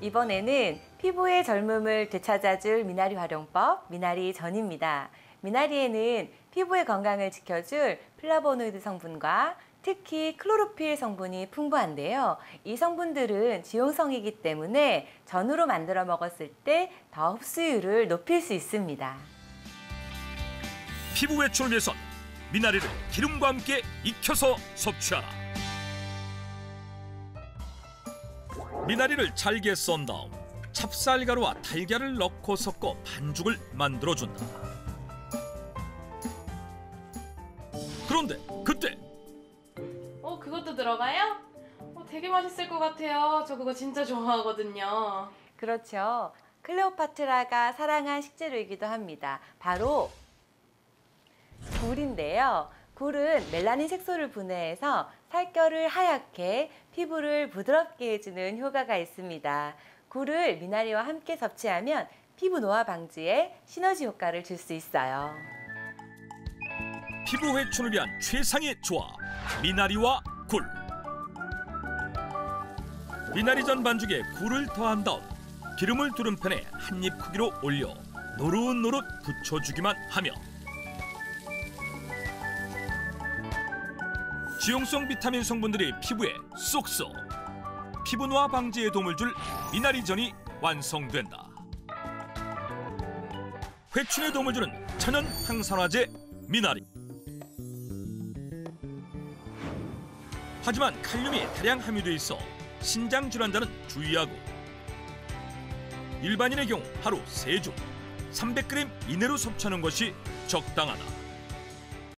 이번에는 피부의 젊음을 되찾아줄 미나리 활용법 미나리 전입니다. 미나리에는 피부의 건강을 지켜줄 플라보노이드 성분과 특히 클로로필 성분이 풍부한데요. 이 성분들은 지용성이기 때문에 전으로 만들어 먹었을 때 더 흡수율을 높일 수 있습니다. 피부 회춘을 위해선 미나리를 기름과 함께 익혀서 섭취하라. 미나리를 잘게 썬 다음 찹쌀가루와 달걀을 넣고 섞어 반죽을 만들어준다. 그런데 그때 어, 그것도 들어가요? 어, 되게 맛있을 것 같아요. 저 그거 진짜 좋아하거든요. 그렇죠. 클레오파트라가 사랑한 식재료이기도 합니다. 바로 굴인데요. 굴은 멜라닌 색소를 분해해서 살결을 하얗게 피부를 부드럽게 해주는 효과가 있습니다. 굴을 미나리와 함께 섭취하면 피부 노화 방지에 시너지 효과를 줄 수 있어요. 피부 회춘을 위한 최상의 조합 미나리와 굴. 미나리전 반죽에 굴을 더한 다음 기름을 두른 팬에 한 입 크기로 올려 노릇노릇 붙여주기만 하면 지용성 비타민 성분들이 피부에 쏙쏙 피부 노화 방지에 도움을 줄 미나리전이 완성된다. 회춘에 도움을 주는 천연 항산화제 미나리. 하지만 칼륨이 다량 함유돼 있어 신장 질환자는 주의하고 일반인의 경우 하루 세줌 300g 이내로 섭취하는 것이 적당하다.